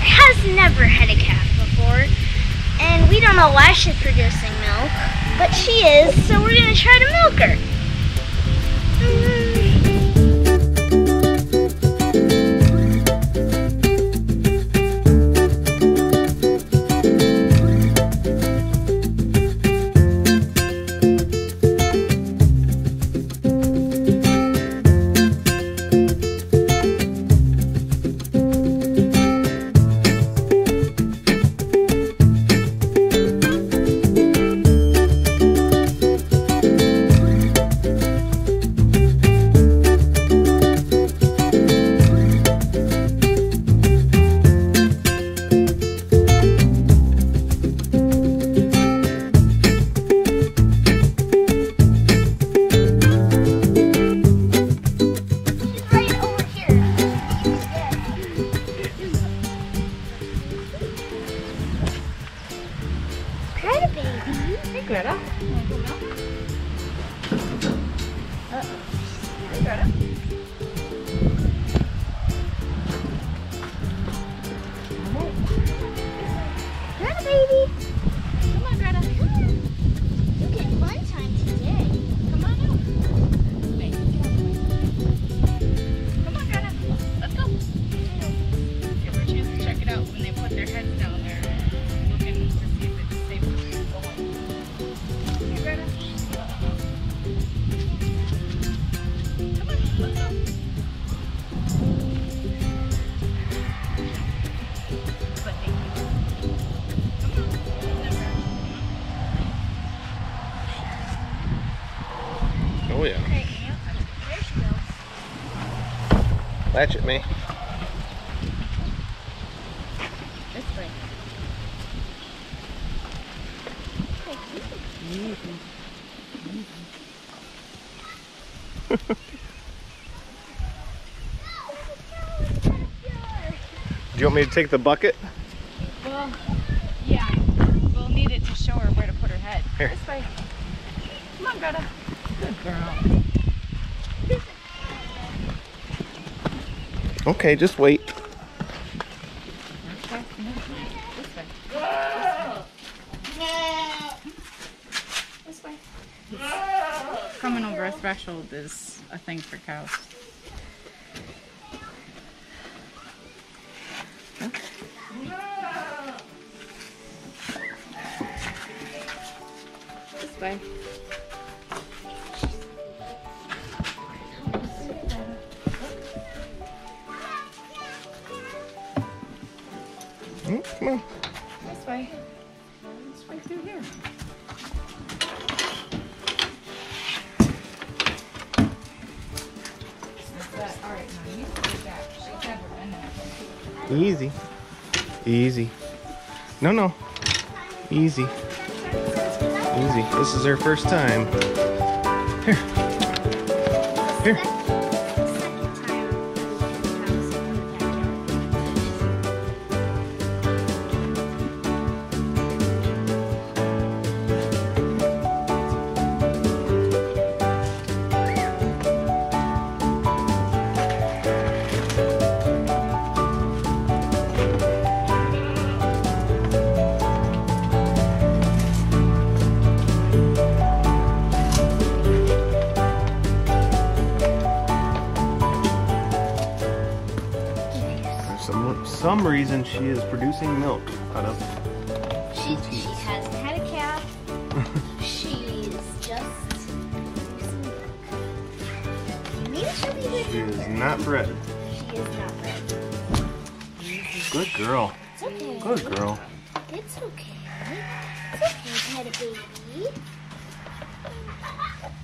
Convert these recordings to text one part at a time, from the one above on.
has never had a calf before, and we don't know why she's producing milk, but she is, so we're gonna try to milk her. Mm. Latch at me. This way. Do you want me to take the bucket? Well, yeah. We'll need it to show her where to put her head. Here. This way. Come on, Greta. Good girl. Okay, just wait. Coming over a threshold is a thing for cows. On. This way. This way through here. That's that. All right, now you go back. She's never been there. Easy. Easy. No, no. Easy. Easy. This is her first time. Here. Here. Some some reason, she is producing milk out of. She, she hasn't had a calf. She's just producing milk. Maybe she'll be good. She is not bred. She is not bred. Good girl. It's okay. Good girl. It's okay. It's okay to a baby.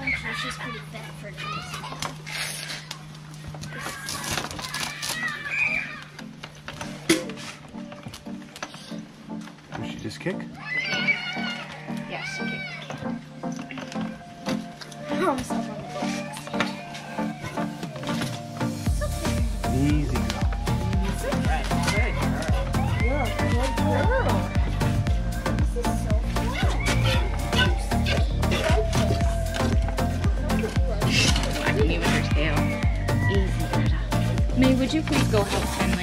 Actually, she's pretty fat for this. Just kick? Yeah, she kicked. Almost up on the. Easy girl. Good girl. Look, good girl. This is so fun. I can even her. Easy, Greta. May, would you please go help Finley?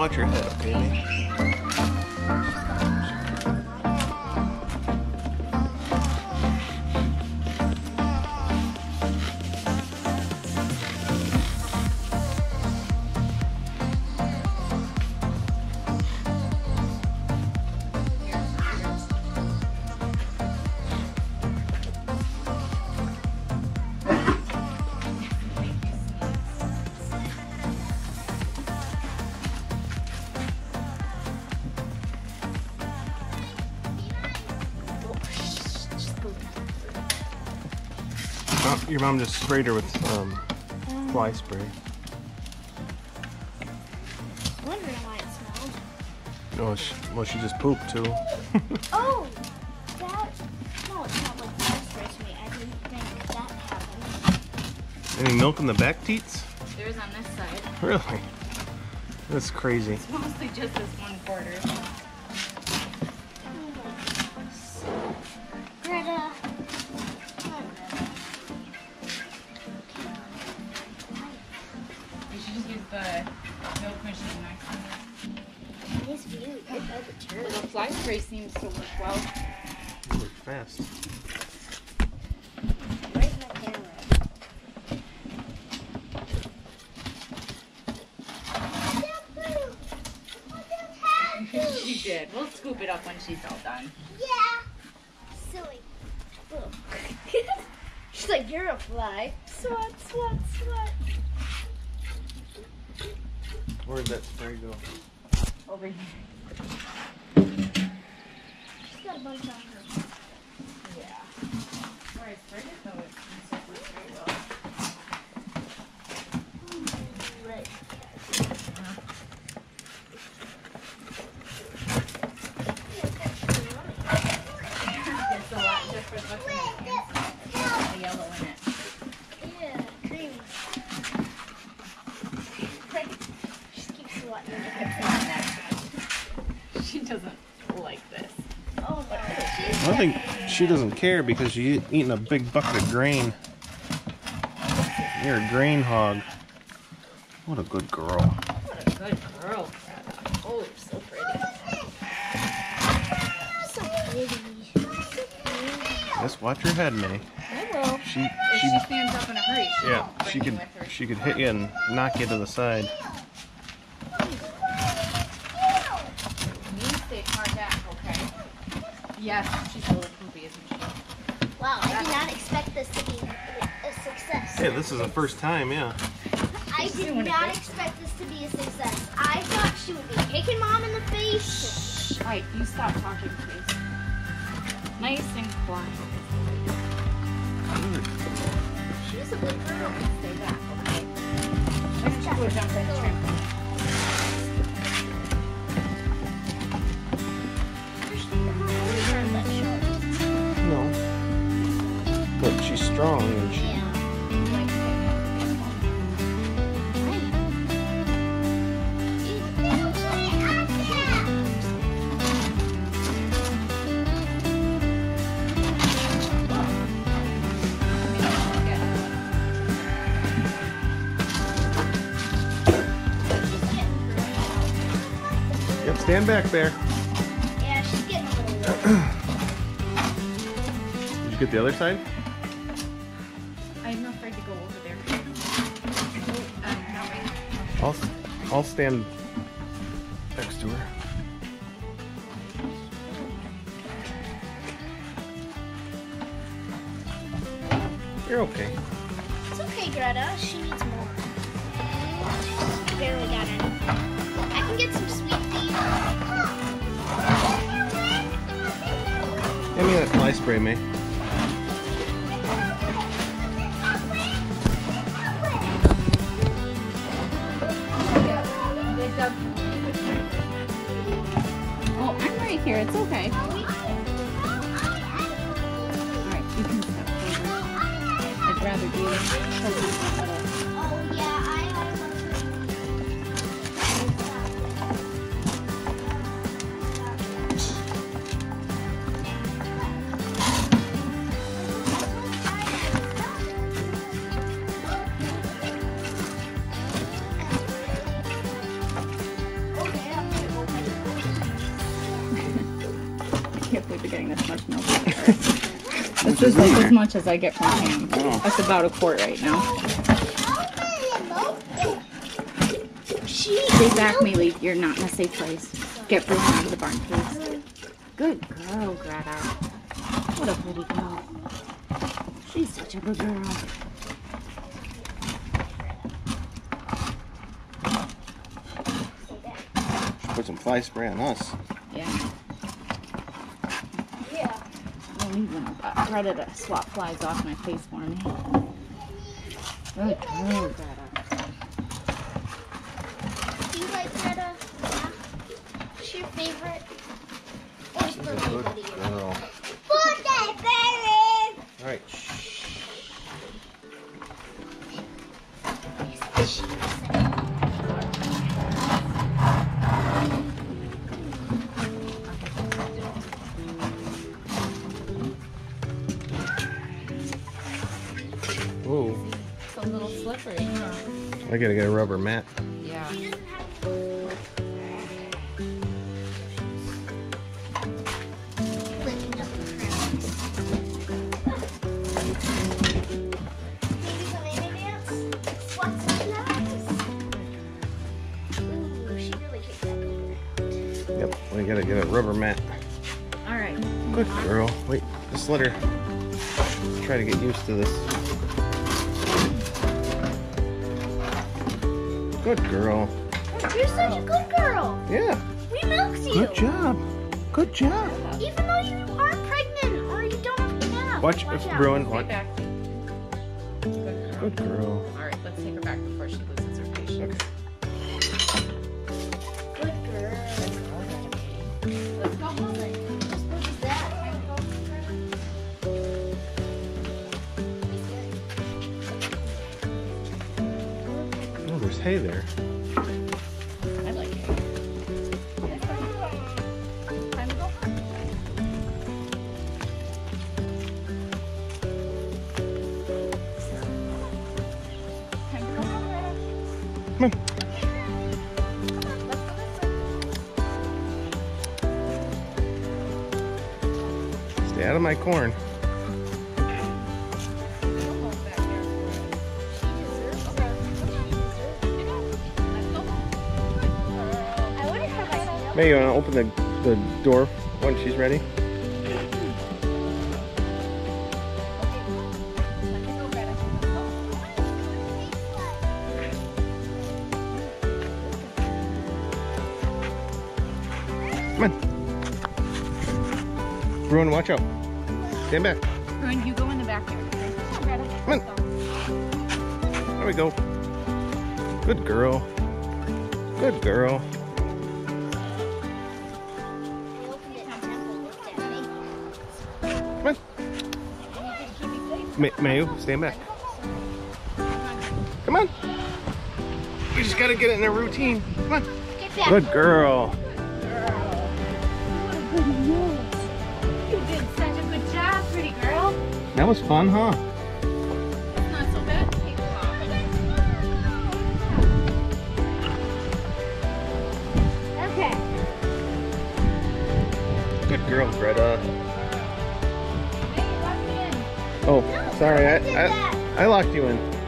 Watch your head, okay, Oh, your mom just sprayed her with um, fly spray. i Wondering why it smelled. No, she, well, she just pooped too. Oh, that. No, it's not like that sprays me. I didn't think that happened. Any milk in the back teats? There's on this side. Really? That's crazy. It's mostly just this one quarter. The milk machine next view. Good by the fly spray seems to work well. Work fast. Where's my camera? she did. We'll scoop it up when she's all done. Yeah. Silly. She's like, you're a fly. Swat, swat, swat. Where'd that spray go? Over here. She's got a bunch on her. Yeah. Where I sprayed it though, it seems to work very well. Right. It's a lot different looking. The yellow in it. Yeah, creamy. Just keep swatting it. She doesn't like this. Oh no. She's I think she doesn't care because she's eating a big bucket of grain. You're a grain hog. What a good girl. What a good girl, Oh, you're so pretty. so pretty. So pretty. Just watch your head, Minnie. I will. She she she stands up in a hurry, she yeah, she could you with her. she could hit you and knock you to the side. You stay far back, okay? Yes, she's a little poopy, isn't she? Wow, I did not expect this to be a success. Hey, this is the first time, yeah. I did not expect this to be a success. I thought she would be kicking mom in the face. Alright, you stop talking, please. Nice and quiet. She's a good girl. Stay back, okay? Why don't you go jump in the trampoline? Strong and she Yeah. Yep, stand back there. Yeah, she's getting a little. Did you get the other side? I'll I'll stand next to her. You're okay. It's okay, Greta. She needs more. She's barely got any. I can get some sweet tea. Give me that fly spray, May. It's can't believe you're getting this much milk. this is like as much as I get from. Oh. That's about a quart right now. She Stay back, Maylee. You're not in a safe place. Get Bruno out of the barn, please. Good girl, Greta. What a pretty girl. She's such a good girl. Put some fly spray on us. Yeah. I don't even uh, Greta to swap flies off my face for me. Good girl, Greta. Do you like Greta? Yeah. What's your favorite? What's your Good favorite? girl. Birthday baby! All right. Shh. I gotta get a rubber mat. Yeah. Licking up the Maybe the baby dance? What's nice? Ooh, she really kicked that paper out. Yep. We gotta get a rubber mat. All right. Good girl. Wait, just let her try to get used to this. Good girl. You're such a good girl. Yeah. We milked you. Good job. Good job. Even though you aren't pregnant or you don't have a calf. Watch, Watch out. Bruin. Stay Watch. back. Good girl. Good girl. All right, let's take her back before she loses her patience. Okay. Good girl. Hay there. I like it. Time to go home. Time to go home, Greta. Come on. Let's go this way. Stay out of my corn. May you wanna open the, the door when she's ready? Come on. Bruin, watch out. Stand back. Bruin, you go in the backyard. okay? Come on, Greta. Come on. There we go. Good girl. Good girl. May, Mayu, stand back. Come on. We just gotta get it in a routine. Come on. Good girl. You did such a good job, pretty girl. That was fun, huh? Not so bad. Take it off. Okay. Good girl, Greta. Hey, you me in. Oh, sorry, I, I. I locked you in.